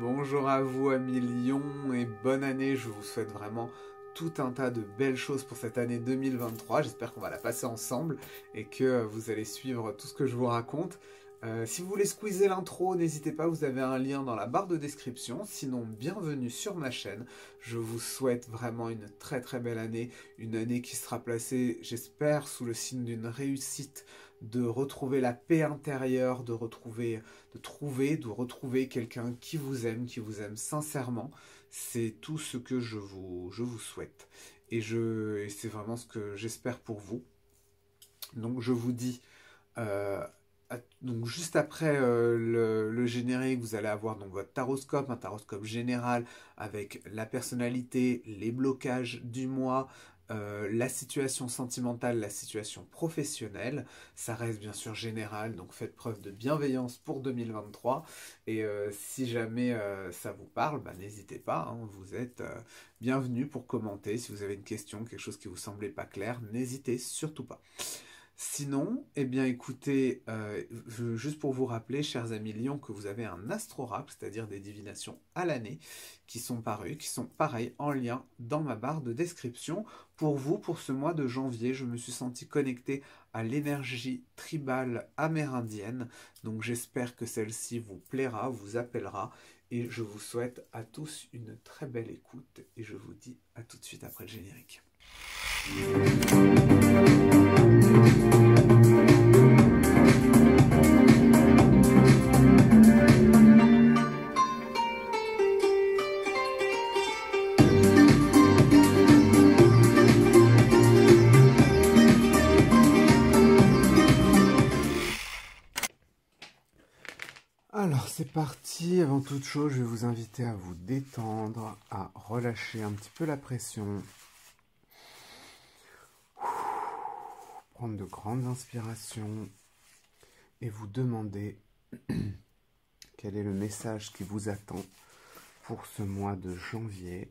Bonjour à vous amis Lyon et bonne année, je vous souhaite vraiment tout un tas de belles choses pour cette année 2023, j'espère qu'on va la passer ensemble et que vous allez suivre tout ce que je vous raconte. Euh, si vous voulez squeezer l'intro, n'hésitez pas, vous avez un lien dans la barre de description. Sinon, bienvenue sur ma chaîne. Je vous souhaite vraiment une très très belle année, une année qui sera placée, j'espère, sous le signe d'une réussite de retrouver la paix intérieure, de retrouver, de trouver, de retrouver quelqu'un qui vous aime, qui vous aime sincèrement. C'est tout ce que je vous, je vous souhaite. Et, c'est vraiment ce que j'espère pour vous. Donc je vous dis, euh, juste après euh, le, le, générique, vous allez avoir donc votre taroscope, un taroscope général avec la personnalité, les blocages du mois, euh, la situation sentimentale, la situation professionnelle. Ça reste bien sûr général, donc faites preuve de bienveillance pour 2023. Et euh, si jamais euh, ça vous parle, bah, n'hésitez pas, hein, vous êtes bienvenue pour commenter. Si vous avez une question, quelque chose qui vous semblait pas clair, n'hésitez surtout pas. Sinon, eh bien écoutez, euh, juste pour vous rappeler, chers amis Lyon, que vous avez un astroracle, c'est-à-dire des divinations à l'année, qui sont parues, qui sont pareils en lien dans ma barre de description. Pour vous, pour ce mois de janvier, je me suis senti connecté à l'énergie tribale amérindienne, donc j'espère que celle-ci vous plaira, vous appellera, et je vous souhaite à tous une très belle écoute, et je vous dis à tout de suite après le générique. C'est parti, avant toute chose je vais vous inviter à vous détendre, à relâcher un petit peu la pression, prendre de grandes inspirations et vous demander quel est le message qui vous attend pour ce mois de janvier.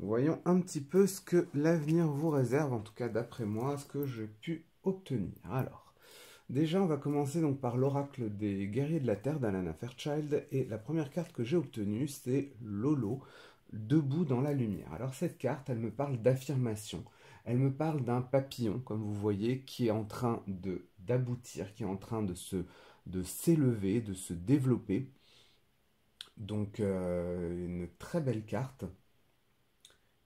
voyons un petit peu ce que l'avenir vous réserve, en tout cas d'après moi, ce que j'ai pu obtenir. Alors, Déjà, on va commencer donc par l'oracle des guerriers de la Terre d'Alana Fairchild. Et la première carte que j'ai obtenue, c'est Lolo, debout dans la lumière. Alors cette carte, elle me parle d'affirmation. Elle me parle d'un papillon, comme vous voyez, qui est en train d'aboutir, qui est en train de s'élever, de se développer. Donc euh, une très belle carte.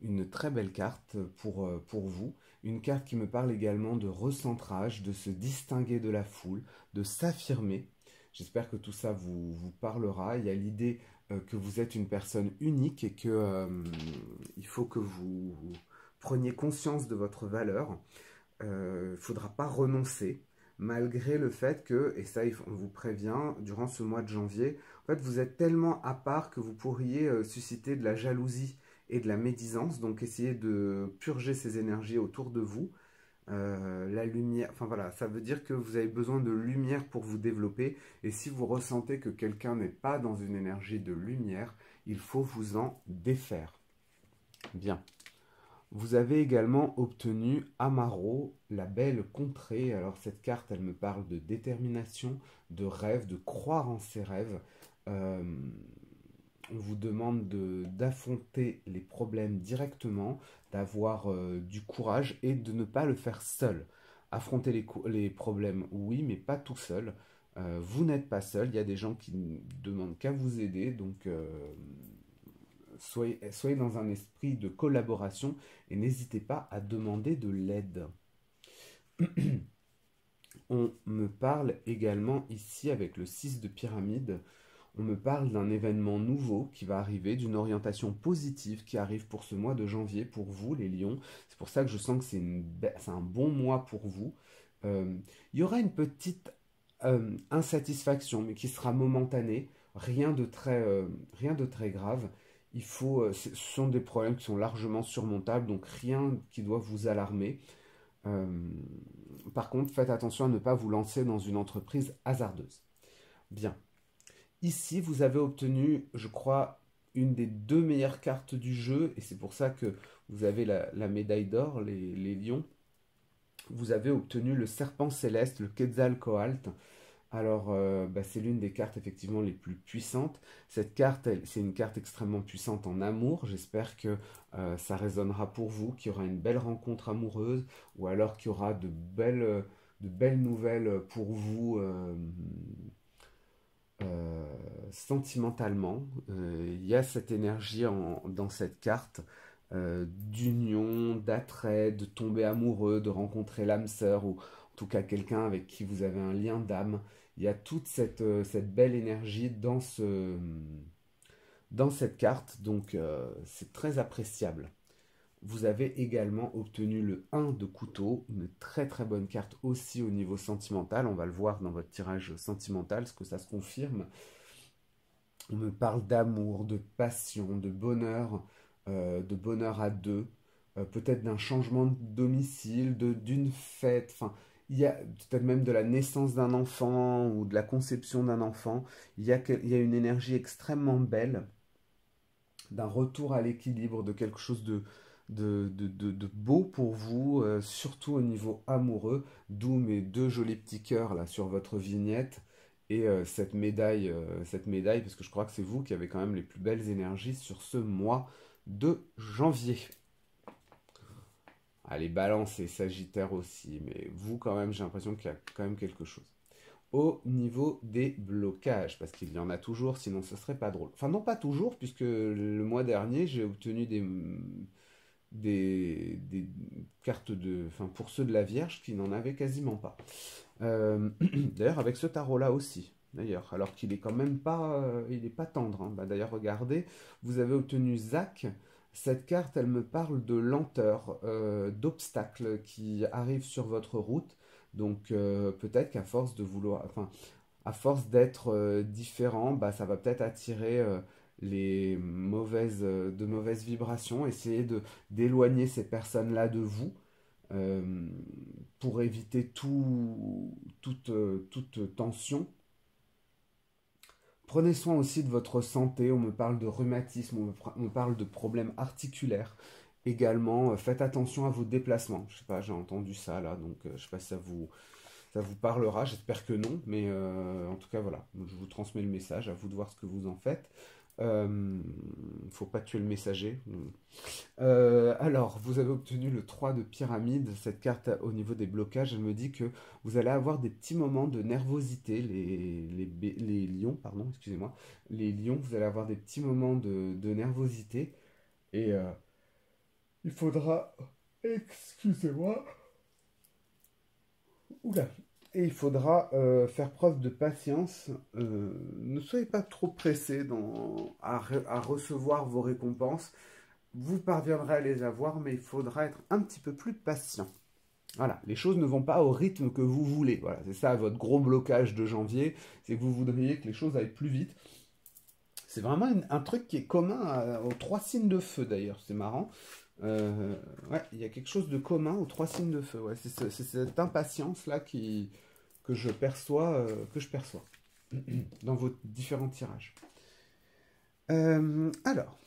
Une très belle carte pour, euh, pour vous. Une carte qui me parle également de recentrage, de se distinguer de la foule, de s'affirmer. J'espère que tout ça vous, vous parlera. Il y a l'idée euh, que vous êtes une personne unique et que euh, il faut que vous, preniez conscience de votre valeur. Il euh, ne faudra pas renoncer, malgré le fait que, et ça on vous prévient, durant ce mois de janvier, en fait vous êtes tellement à part que vous pourriez susciter de la jalousie et de la médisance. Donc essayez de purger ces énergies autour de vous. Euh, la lumière, enfin voilà, ça veut dire que vous avez besoin de lumière pour vous développer. Et si vous ressentez que quelqu'un n'est pas dans une énergie de lumière, il faut vous en défaire. Bien. Vous avez également obtenu Amaro, la belle contrée. Alors cette carte, elle me parle de détermination, de rêve, de croire en ses rêves. Euh, on vous demande d'affronter les problèmes directement, d'avoir euh, du courage et de ne pas le faire seul. Affronter les, problèmes, oui, mais pas tout seul. Euh, vous n'êtes pas seul, il y a des gens qui ne demandent qu'à vous aider, donc euh, soyez, soyez dans un esprit de collaboration et n'hésitez pas à demander de l'aide. On me parle également ici avec le 6 de pyramide on me parle d'un événement nouveau qui va arriver, d'une orientation positive qui arrive pour ce mois de janvier pour vous, les lions. C'est pour ça que je sens que c'est un bon mois pour vous. Euh, il y aura une petite euh, insatisfaction, mais qui sera momentanée, rien de très, euh, grave. Ce sont des problèmes qui sont largement surmontables, donc rien qui doit vous alarmer. par contre, faites attention à ne pas vous lancer dans une entreprise hasardeuse. Bien. Ici, vous avez obtenu, je crois, une des deux meilleures cartes du jeu, et c'est pour ça que vous avez la, médaille d'or, les, lions. Vous avez obtenu le serpent céleste, le Quetzalcoatl. Alors, euh, bah, c'est l'une des cartes effectivement les plus puissantes. Cette carte, c'est une carte extrêmement puissante en amour. J'espère que euh, ça résonnera pour vous, qu'il y aura une belle rencontre amoureuse, ou alors qu'il y aura de belles, de belles nouvelles pour vous. Euh, sentimentalement, il y a cette énergie dans cette carte euh, d'union, d'attrait, de tomber amoureux, de rencontrer l'âme sœur ou en tout cas quelqu'un avec qui vous avez un lien d'âme. Il y a toute cette, euh, belle énergie dans, ce, dans cette carte, donc euh, c'est très appréciable. Vous avez également obtenu le 1 de couteau, une très très bonne carte aussi au niveau sentimental. On va le voir dans votre tirage sentimental, ce que ça se confirme. On me parle d'amour, de passion, de bonheur, euh, de bonheur à deux, euh, peut-être d'un changement de domicile, d'une fête, enfin, il y a peut-être même de la naissance d'un enfant ou de la conception d'un enfant. Il y, a, il y a une énergie extrêmement belle d'un retour à l'équilibre, de quelque chose de, de, beau pour vous, euh, surtout au niveau amoureux, d'où mes deux jolis petits cœurs là sur votre vignette et cette médaille, cette médaille, parce que je crois que c'est vous qui avez quand même les plus belles énergies sur ce mois de janvier. Allez, balance et sagittaire aussi, mais vous quand même, j'ai l'impression qu'il y a quand même quelque chose. Au niveau des blocages, parce qu'il y en a toujours, sinon ce serait pas drôle. Enfin non, pas toujours, puisque le mois dernier, j'ai obtenu des, des, cartes de... Enfin, pour ceux de la Vierge qui n'en avaient quasiment pas. Euh, d'ailleurs, avec ce tarot-là aussi d'ailleurs, alors qu'il est quand même pas, euh, il est pas tendre. Hein. Bah, d'ailleurs, regardez, vous avez obtenu Zach. Cette carte, elle me parle de lenteur, euh, d'obstacles qui arrivent sur votre route. Donc peut-être qu'à force de vouloir, enfin, à force d'être différent, bah, ça va peut-être attirer les mauvaises, de mauvaises vibrations. Essayez d'éloigner ces personnes-là de vous. pour éviter tout, toute, tension Prenez soin aussi de votre santé. On me parle de rhumatisme, on me, parle de problèmes articulaires. Également, euh, faites attention à vos déplacements. Je sais pas, j'ai entendu ça là, donc euh, je sais pas si ça vous, ça vous parlera. J'espère que non, mais euh, en tout cas voilà, je vous transmets le message. À vous de voir ce que vous en faites. Euh, faut pas tuer le messager. Euh, alors, vous avez obtenu le 3 de pyramide. Cette carte, au niveau des blocages, elle me dit que vous allez avoir des petits moments de nervosité. Les, les, lions, pardon, excusez-moi. Les lions, vous allez avoir des petits moments de, nervosité. Et euh, il faudra... Excusez-moi. Oula, et il faudra euh, faire preuve de patience. Euh, ne soyez pas trop pressé à, recevoir vos récompenses. Vous parviendrez à les avoir, mais il faudra être un petit peu plus patient. Voilà, les choses ne vont pas au rythme que vous voulez. Voilà, c'est ça votre gros blocage de janvier, c'est que vous voudriez que les choses aillent plus vite. C'est vraiment un truc qui est commun aux trois signes de feu d'ailleurs, c'est marrant. Euh, ouais, il y a quelque chose de commun aux trois signes de feu. C'est cette impatience là qui que je perçois, euh, que je perçois dans vos différents tirages. Euh, alors.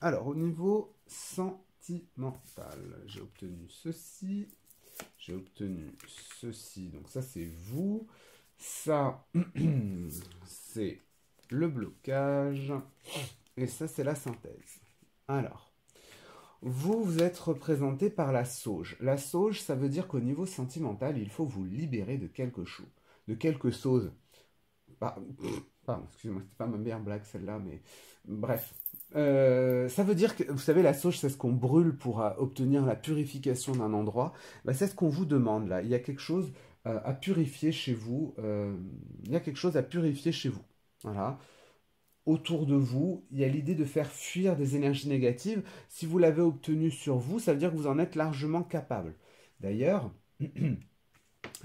Alors au niveau sentimental, j'ai obtenu ceci, j'ai obtenu ceci. Donc ça c'est vous, ça c'est le blocage. Et ça, c'est la synthèse. Alors, vous, vous êtes représenté par la sauge. La sauge, ça veut dire qu'au niveau sentimental, il faut vous libérer de quelque chose. De quelque chose. Pardon, excusez-moi, c'était pas ma meilleure blague celle-là, mais bref. Euh, ça veut dire que, vous savez, la sauge, c'est ce qu'on brûle pour euh, obtenir la purification d'un endroit. Bah, c'est ce qu'on vous demande là. Il y a quelque chose euh, à purifier chez vous. il y a quelque chose à purifier chez vous. Voilà autour de vous, il y a l'idée de faire fuir des énergies négatives. Si vous l'avez obtenu sur vous, ça veut dire que vous en êtes largement capable. D'ailleurs,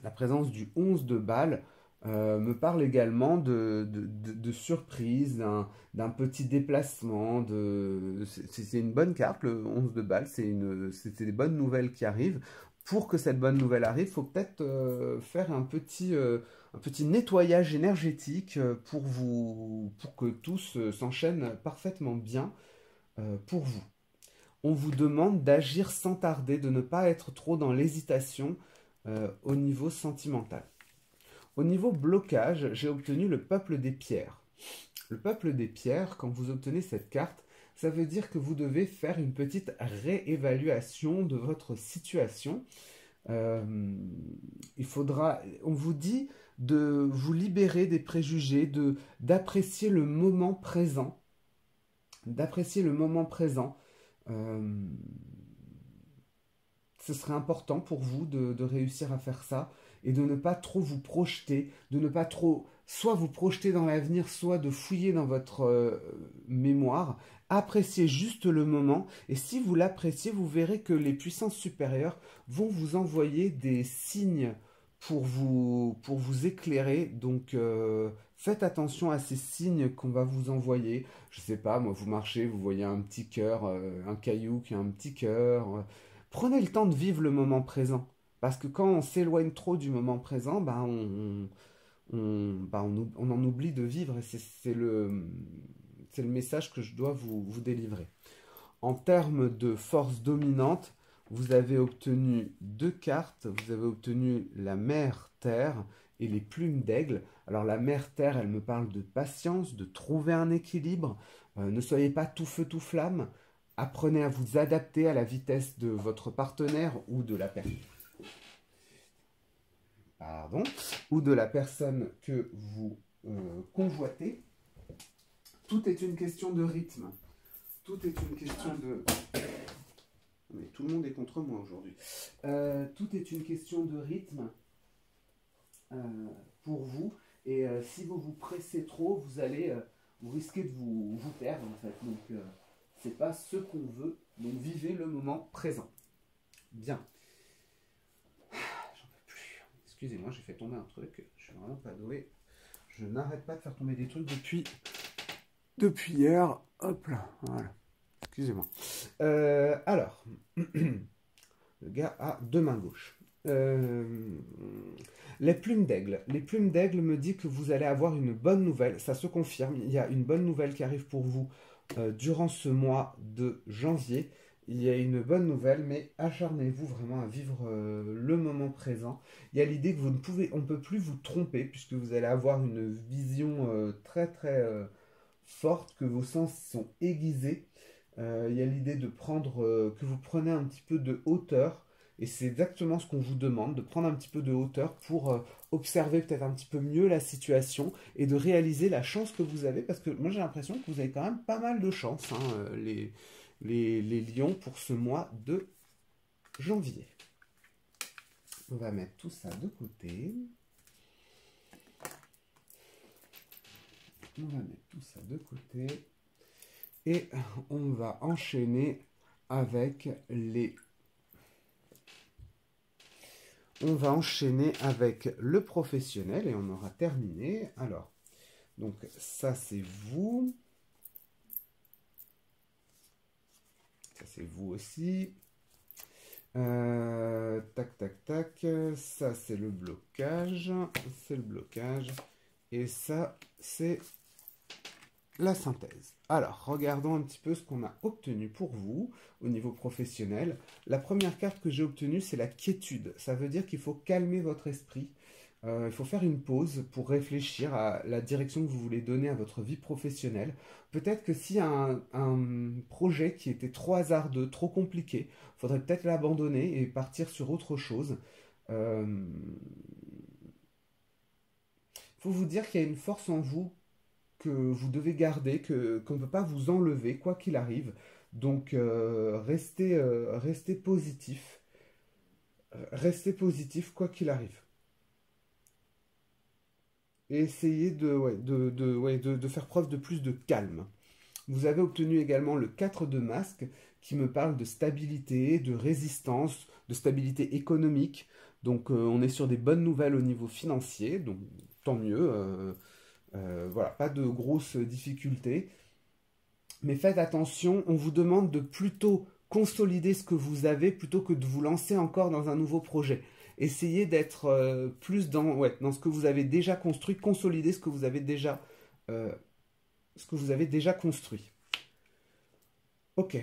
La présence du 11 de balle euh, me parle également de, de, surprise, d'un petit déplacement. De... C'est une bonne carte, le 11 de balle, c'est des bonnes nouvelles qui arrivent. Pour que cette bonne nouvelle arrive, il faut peut-être euh, faire un petit, euh, un petit nettoyage énergétique pour, vous, pour que tout s'enchaîne parfaitement bien pour vous. On vous demande d'agir sans tarder, de ne pas être trop dans l'hésitation au niveau sentimental. Au niveau blocage, j'ai obtenu le peuple des pierres. Le peuple des pierres, quand vous obtenez cette carte, ça veut dire que vous devez faire une petite réévaluation de votre situation. Euh, il faudra, on vous dit de vous libérer des préjugés, de d'apprécier le moment présent, d'apprécier le moment présent. Euh, ce serait important pour vous de, réussir à faire ça et de ne pas trop vous projeter, de ne pas trop soit vous projeter dans l'avenir, soit de fouiller dans votre euh, mémoire. Appréciez juste le moment et si vous l'appréciez, vous verrez que les puissances supérieures vont vous envoyer des signes pour vous, éclairer. Donc euh, faites attention à ces signes qu'on va vous envoyer. Je ne sais pas, moi vous marchez, vous voyez un petit cœur, euh, un caillou qui a un petit cœur. Prenez le temps de vivre le moment présent. Parce que quand on s'éloigne trop du moment présent, bah on, bah, on, en oublie de vivre. Et c'est le, message que je dois vous, vous délivrer. En termes de force dominante, vous avez obtenu deux cartes. Vous avez obtenu la mer Terre et les plumes d'aigle. Alors la mer Terre, elle me parle de patience, de trouver un équilibre. Euh, ne soyez pas tout feu tout flamme. Apprenez à vous adapter à la vitesse de votre partenaire ou de la personne ou de la personne que vous euh, convoitez, tout est une question de rythme. Tout est une question de... Mais tout le monde est contre moi aujourd'hui. Euh, tout est une question de rythme euh, pour vous. Et si vous vous pressez trop, vous allez, vous risquez de vous, vous perdre en fait. Donc, c'est pas ce qu'on veut. Donc, vivez le moment présent. Bien. Excusez-moi, j'ai fait tomber un truc. Je suis vraiment pas doué. Je n'arrête pas de faire tomber des trucs depuis, depuis hier. Hop là, voilà. Excusez-moi. Euh, alors, le gars a deux mains gauches. Euh, les plumes d'aigle. Les plumes d'aigle me dit que vous allez avoir une bonne nouvelle. Ça se confirme. Il y a une bonne nouvelle qui arrive pour vous euh, durant ce mois de janvier il y a une bonne nouvelle, mais acharnez-vous vraiment à vivre euh, le moment présent. Il y a l'idée que vous ne pouvez, on ne peut plus vous tromper puisque vous allez avoir une vision euh, très très euh, forte, que vos sens sont aiguisés. il y a l'idée de prendre, que vous prenez un petit peu de hauteur. Et c'est exactement ce qu'on vous demande, de prendre un petit peu de hauteur pour observer peut-être un petit peu mieux la situation et de réaliser la chance que vous avez. Parce que moi j'ai l'impression que vous avez quand même pas mal de chance. Hein, les, lions pour ce mois de janvier. On va mettre tout ça de côté. On va mettre tout ça de côté. Et on va enchaîner avec les... On va enchaîner avec le professionnel et on aura terminé. Alors, donc ça c'est vous. C'est vous aussi. Euh, tac, tac, tac. Ça, c'est le blocage. C'est le blocage. Et ça, c'est la synthèse. Alors, regardons un petit peu ce qu'on a obtenu pour vous au niveau professionnel. La première carte que j'ai obtenue, c'est la quiétude. Ça veut dire qu'il faut calmer votre esprit. Euh, il faut faire une pause pour réfléchir à la direction que vous voulez donner à votre vie professionnelle. Peut-être que si un, projet qui était trop hasardeux, trop compliqué, il faudrait peut-être l'abandonner et partir sur autre chose. Il euh, faut vous dire qu'il y a une force en vous que vous devez garder, que qu'on ne peut pas vous enlever, quoi qu'il arrive. Donc euh, restez positif. Restez positif, quoi qu'il arrive et essayez de, faire preuve de plus de calme. Vous avez obtenu également le 4 de masque qui me parle de stabilité, de résistance, de stabilité économique, Donc on est sur des bonnes nouvelles au niveau financier, donc tant mieux. voilà, pas de grosses difficultés. Mais faites attention, on vous demande de plutôt consolider ce que vous avez plutôt que de vous lancer encore dans un nouveau projet. Essayez d'être euh, plus dans, ouais, dans ce que vous avez déjà construit, consolider ce que vous avez déjà, euh, ce que vous avez déjà construit. Ok.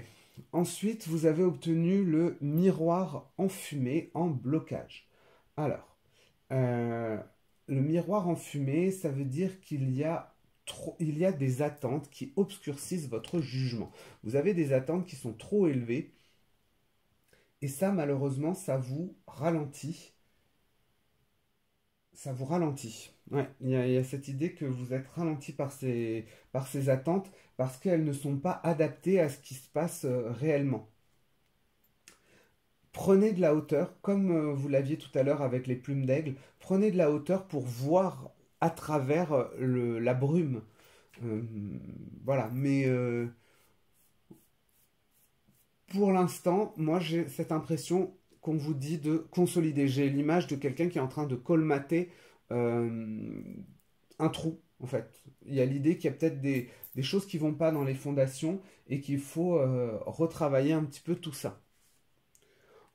Ensuite, vous avez obtenu le miroir enfumé en blocage. Alors, euh, le miroir enfumé, ça veut dire qu'il y a y a des attentes qui obscurcissent votre jugement. Vous avez des attentes qui sont trop élevées. Et ça, malheureusement, ça vous ralentit. Ça vous ralentit. Il y, a, cette idée que vous êtes ralenti par ces, attentes parce qu'elles ne sont pas adaptées à ce qui se passe euh, réellement. Prenez de la hauteur, comme euh, vous l'aviez tout à l'heure avec les plumes d'aigle, prenez de la hauteur pour voir à travers euh, la brume. Voilà, mais pour l'instant, moi j'ai cette impression qu'on vous dit de consolider. J'ai l'image de quelqu'un qui est en train de colmater un trou, en fait. Il y a l'idée qu'il y a peut-être des, choses qui vont pas dans les fondations et qu'il faut retravailler un petit peu tout ça.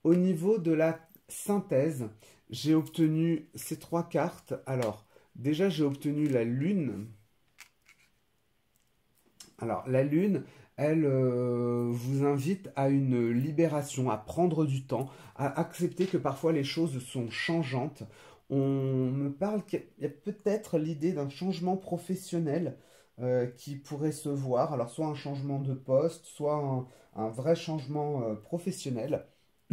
Au niveau de la synthèse, j'ai obtenu ces trois cartes. Alors, Déjà, j'ai obtenu la lune. Alors, la lune, elle euh, vous invite à une libération, à prendre du temps, à accepter que parfois les choses sont changeantes. On me parle qu'il y a peut-être l'idée d'un changement professionnel euh, qui pourrait se voir. Alors, soit un changement de poste, soit un, vrai changement euh, professionnel.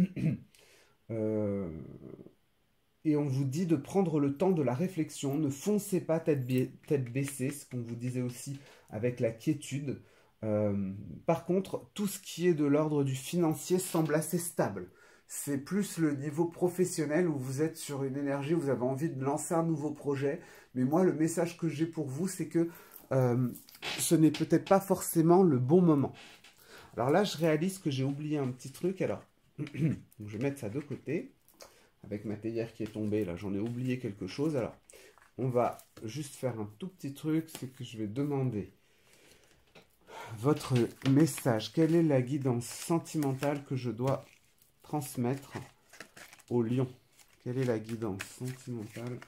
et on vous dit de prendre le temps de la réflexion, ne foncez pas tête, baissée, ce qu'on vous disait aussi avec la quiétude. Euh, par contre, tout ce qui est de l'ordre du financier semble assez stable. C'est plus le niveau professionnel où vous êtes sur une énergie, vous avez envie de lancer un nouveau projet. Mais moi, le message que j'ai pour vous, c'est que euh, ce n'est peut-être pas forcément le bon moment. Alors là, je réalise que j'ai oublié un petit truc. Alors, je vais mettre ça de côté avec ma théière qui est tombée, là j'en ai oublié quelque chose. Alors, on va juste faire un tout petit truc, c'est que je vais demander votre message. Quelle est la guidance sentimentale que je dois transmettre au lion? Quelle est la guidance sentimentale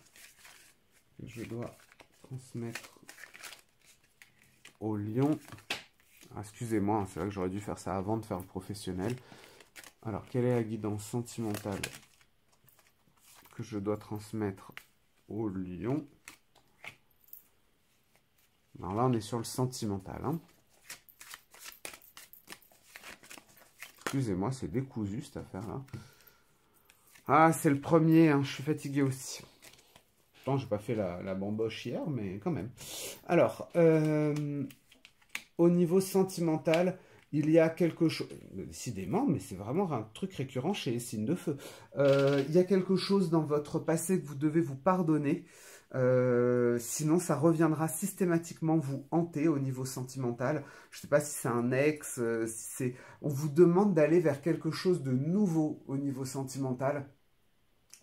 que je dois transmettre au lion? Ah, Excusez-moi, hein, c'est vrai que j'aurais dû faire ça avant de faire le professionnel. Alors, quelle est la guidance sentimentale que je dois transmettre au lion? Alors là, on est sur le sentimental. Hein. Excusez-moi, c'est décousu cette affaire-là. Ah, c'est le premier, hein, je suis fatigué aussi. Bon, j'ai pas fait la, la, bamboche hier, mais quand même. Alors, euh, au niveau sentimental, il y a quelque chose, décidément, mais c'est vraiment un truc récurrent chez les signes de feu. Euh, il y a quelque chose dans votre passé que vous devez vous pardonner. Euh, sinon, ça reviendra systématiquement vous hanter au niveau sentimental. Je ne sais pas si c'est un ex, euh, si c'est... On vous demande d'aller vers quelque chose de nouveau au niveau sentimental,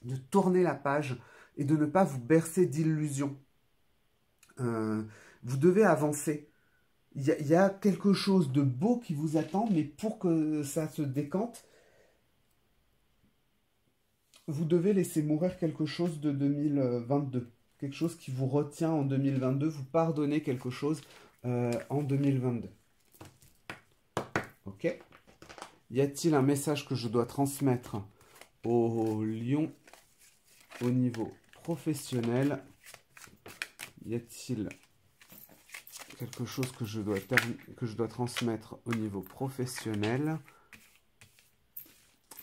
de tourner la page et de ne pas vous bercer d'illusions. vous devez avancer il y, a quelque chose de beau qui vous attend, mais pour que ça se décante, vous devez laisser mourir quelque chose de 2022. Quelque chose qui vous retient en 2022, vous pardonnez quelque chose euh, en 2022. Ok Y a-t-il un message que je dois transmettre au lion au niveau professionnel? Y a-t-il quelque chose que je dois, que je dois transmettre au niveau professionnel.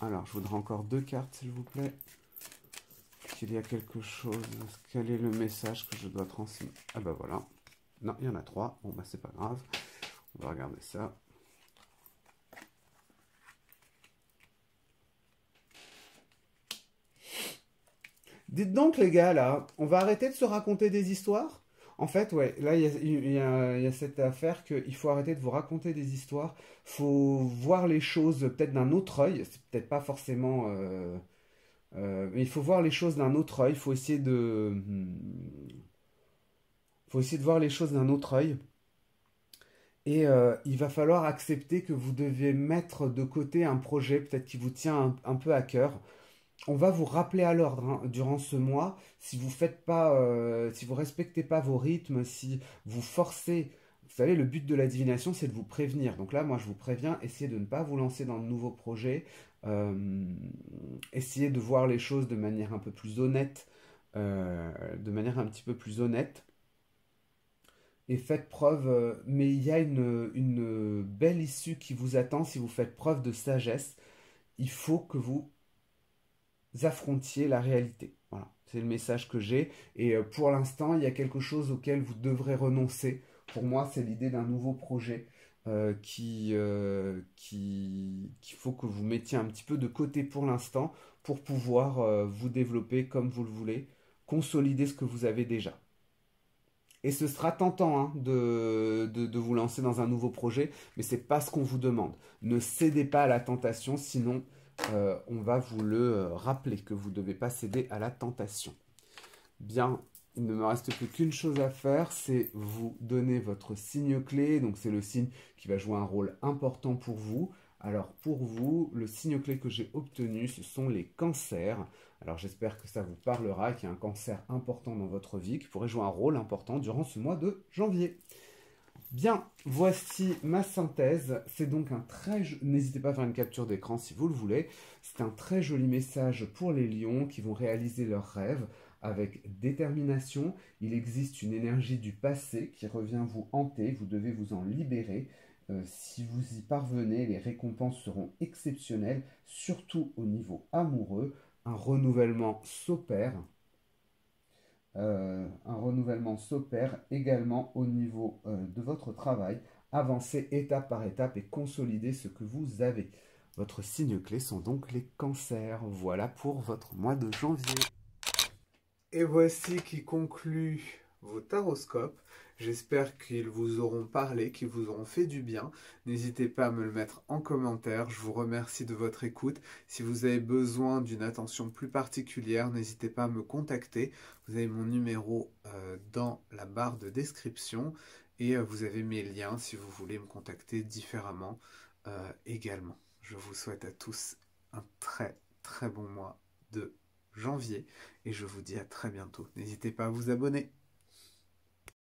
Alors, je voudrais encore deux cartes, s'il vous plaît. Qu'il y a quelque chose. Quel est le message que je dois transmettre? Ah bah voilà. Non, il y en a trois. Bon bah c'est pas grave. On va regarder ça. Dites donc les gars là, on va arrêter de se raconter des histoires? En fait, ouais, là, il y a, cette affaire qu'il faut arrêter de vous raconter des histoires. faut voir les choses peut-être d'un autre œil. C'est peut-être pas forcément... Euh, Euh, il faut voir les choses d'un autre œil. Il faut essayer de, hmm, faut essayer de voir les choses d'un autre œil. Et euh, il va falloir accepter que vous devez mettre de côté un projet peut-être qui vous tient un, peu à cœur. On va vous rappeler à l'ordre hein, durant ce mois. Si vous faites pas, euh, si vous respectez pas vos rythmes, si vous forcez, vous savez, le but de la divination, c'est de vous prévenir. Donc là, moi, je vous préviens, essayez de ne pas vous lancer dans de nouveaux projets. Euh, essayez de voir les choses de manière un peu plus honnête, de manière un petit peu plus honnête et faites preuve, euh, mais il y a une, belle issue qui vous attend si vous faites preuve de sagesse. Il faut que vous affrontiez la réalité. Voilà, c'est le message que j'ai. Et euh, pour l'instant, il y a quelque chose auquel vous devrez renoncer. Pour moi, c'est l'idée d'un nouveau projet euh, qui, qu'il faut que vous mettiez un petit peu de côté pour l'instant pour pouvoir vous développer comme vous le voulez, consolider ce que vous avez déjà. Et ce sera tentant hein, de, de, vous lancer dans un nouveau projet, mais ce n'est pas ce qu'on vous demande. Ne cédez pas à la tentation, sinon euh, on va vous le euh, rappeler que vous ne devez pas céder à la tentation. Bien, il ne me reste plus qu'une chose à faire, c'est vous donner votre signe clé. Donc c'est le signe qui va jouer un rôle important pour vous. Alors pour vous, le signe clé que j'ai obtenu, ce sont les cancers. Alors j'espère que ça vous parlera, qu'il y a un cancer important dans votre vie, qui pourrait jouer un rôle important durant ce mois de janvier. Bien, voici ma synthèse. C'est donc un très... N'hésitez pas à faire une capture d'écran si vous le voulez. C'est un très joli message pour les lions qui vont réaliser leurs rêves avec détermination. Il existe une énergie du passé qui revient vous hanter. Vous devez vous en libérer. Euh, si vous y parvenez, les récompenses seront exceptionnelles, surtout au niveau amoureux. Un renouvellement s'opère. Euh, un renouvellement s'opère également au niveau euh, de votre travail. Avancez étape par étape et consolidez ce que vous avez. Votre signe clé sont donc les cancers. Voilà pour votre mois de janvier. Et voici qui conclut vos taroscopes. J'espère qu'ils vous auront parlé, qu'ils vous auront fait du bien. N'hésitez pas à me le mettre en commentaire. Je vous remercie de votre écoute. Si vous avez besoin d'une attention plus particulière, n'hésitez pas à me contacter. Vous avez mon numéro euh, dans la barre de description et euh, vous avez mes liens si vous voulez me contacter différemment euh, également. Je vous souhaite à tous un très très bon mois de janvier et je vous dis à très bientôt. N'hésitez pas à vous abonner.